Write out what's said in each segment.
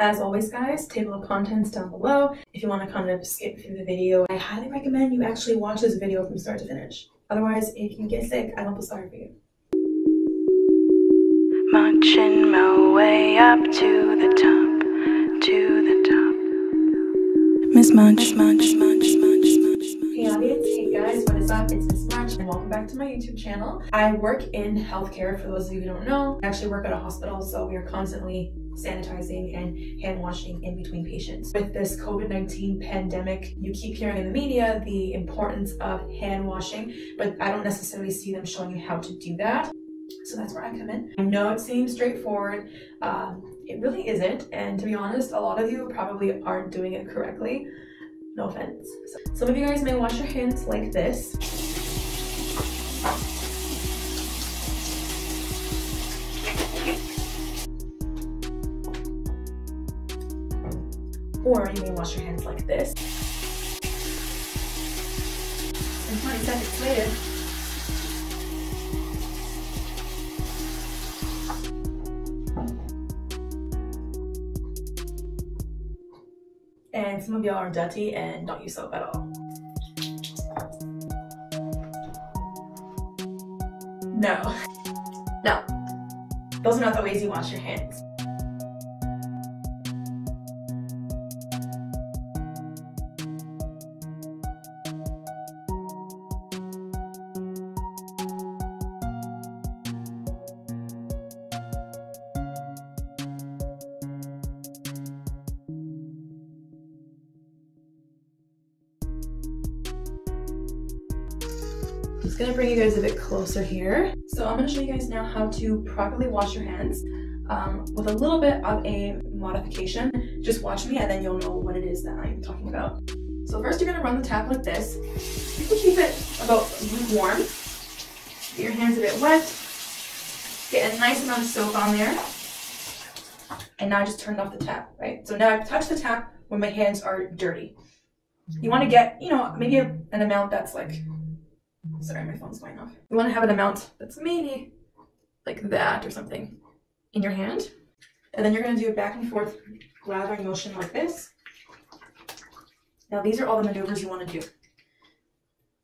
As always guys, table of contents down below. If you want to kind of skip through the video, I highly recommend you actually watch this video from start to finish. Otherwise, if you get sick, I don't feel sorry for you. Munching my way up to the top, to the top. Miss March, March, March, March, Hey guys, what is up? It's Miss March and welcome back to my YouTube channel. I work in healthcare for those of you who don't know. I actually work at a hospital, so we are constantly sanitizing and hand washing in between patients. With this COVID-19 pandemic, you keep hearing in the media the importance of hand washing, but I don't necessarily see them showing you how to do that. So that's where I come in. I know it seems straightforward. Um, it really isn't. And to be honest, a lot of you probably aren't doing it correctly. No offense. Some of you guys may wash your hands like this. Or you may wash your hands like this. And 20 seconds later, and some of y'all are dirty and don't use soap at all. No. No. Those are not the ways you wash your hands. Just gonna bring you guys a bit closer here. So I'm gonna show you guys now how to properly wash your hands um, with a little bit of a modification. Just watch me and then you'll know what it is that I'm talking about. So first you're gonna run the tap like this. You can keep it about lukewarm. Get your hands a bit wet. Get a nice amount of soap on there. And now I just turned off the tap, right? So now I've touched the tap when my hands are dirty. You wanna get, you know, maybe an amount that's like Sorry, my phone's going off. You want to have an amount that's maybe like that or something in your hand. And then you're going to do a back and forth lathering motion like this. Now these are all the maneuvers you want to do.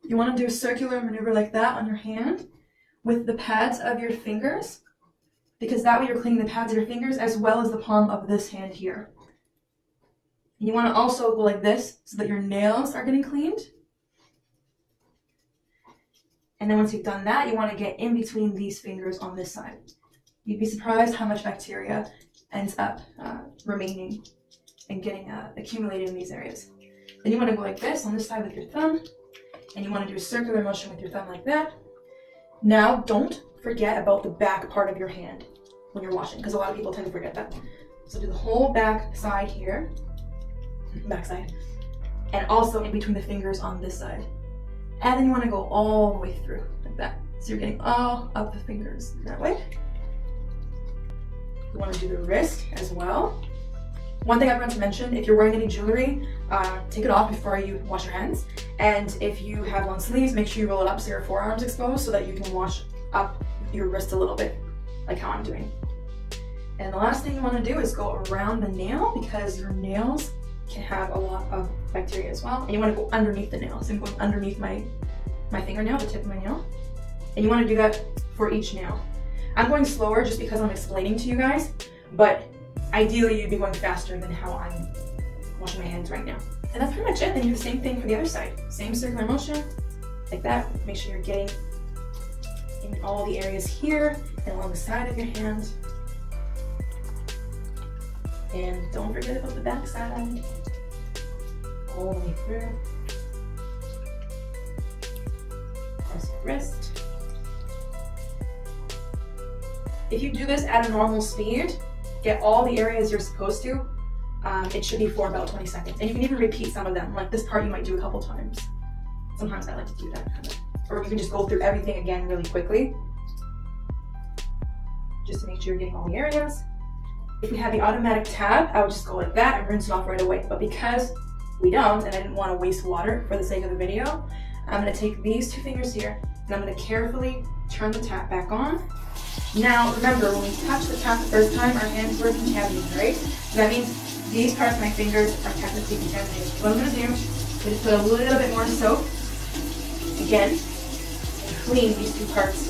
You want to do a circular maneuver like that on your hand with the pads of your fingers because that way you're cleaning the pads of your fingers as well as the palm of this hand here. You want to also go like this so that your nails are getting cleaned. And then once you've done that, you want to get in between these fingers on this side. You'd be surprised how much bacteria ends up uh, remaining and getting uh, accumulated in these areas. Then you want to go like this on this side with your thumb, and you want to do a circular motion with your thumb like that. Now, don't forget about the back part of your hand when you're washing, because a lot of people tend to forget that. So do the whole back side here, back side, and also in between the fingers on this side. And then you want to go all the way through like that. So you're getting all up the fingers that way. You want to do the wrist as well. One thing I forgot to mention, if you're wearing any jewelry, uh, take it off before you wash your hands. And if you have long sleeves, make sure you roll it up so your forearm's exposed so that you can wash up your wrist a little bit, like how I'm doing. And the last thing you want to do is go around the nail because your nails can have a lot of bacteria as well. And you want to go underneath the nail. So I'm going underneath my, my fingernail, the tip of my nail. And you want to do that for each nail. I'm going slower just because I'm explaining to you guys, but ideally you'd be going faster than how I'm washing my hands right now. And that's pretty much it. Then you do the same thing for the other side. Same circular motion, like that. Make sure you're getting in all the areas here and along the side of your hand. And don't forget about the back side. All the way through. Press wrist. If you do this at a normal speed, get all the areas you're supposed to, um, it should be for about 20 seconds. And you can even repeat some of them. Like this part you might do a couple times. Sometimes I like to do that kind of. Or you can just go through everything again really quickly. Just to make sure you're getting all the areas. If we had the automatic tab, I would just go like that and rinse it off right away. But because we don't, and I didn't want to waste water for the sake of the video, I'm going to take these two fingers here And I'm gonna carefully turn the tap back on. Now, remember, when we touch the tap the first time, our hands were contaminated, right? So that means these parts of my fingers are technically contaminated. What I'm gonna do is put a little bit more soap, again, and clean these two parts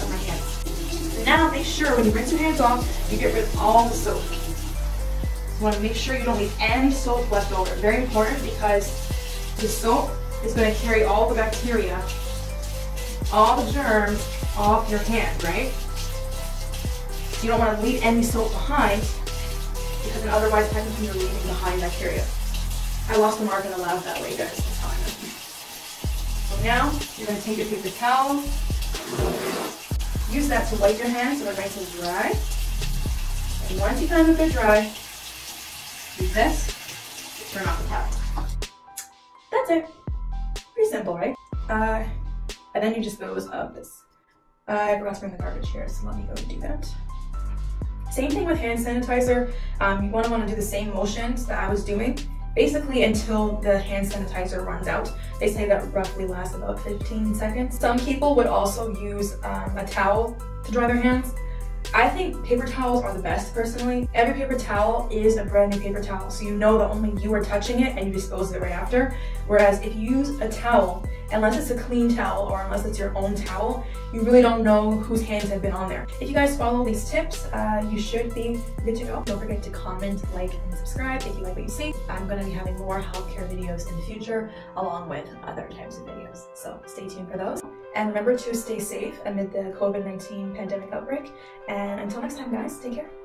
of my hands. Now, make sure when you rinse your hands off, you get rid of all the soap. You wanna make sure you don't leave any soap left over. Very important because the soap is gonna carry all the bacteria, all the germs off your hand, right? So you don't wanna leave any soap behind because then otherwise technically you're leaving behind bacteria. I lost the mark in the lab that way, guys. So now you're gonna take your paper towel, use that to wipe your hands so they're nice and dry. And once you find that they're dry, do this, turn off the tap. That's it. Pretty simple, right? Uh, and then you dispose of this. Uh, I forgot to bring the garbage here, so let me go do that. Same thing with hand sanitizer. Um, you want to want to do the same motions that I was doing, basically until the hand sanitizer runs out. They say that roughly lasts about 15 seconds. Some people would also use um, a towel to dry their hands. I think paper towels are the best personally. Every paper towel is a brand new paper towel, so you know that only you are touching it and you dispose of it right after. Whereas if you use a towel, unless it's a clean towel or unless it's your own towel, you really don't know whose hands have been on there. If you guys follow these tips, uh, you should be good to go. Don't forget to comment, like, and subscribe if you like what you see. I'm gonna be having more healthcare videos in the future, along with other types of videos. So stay tuned for those. And remember to stay safe amid the COVID-19 pandemic outbreak. And until next time, guys, take care.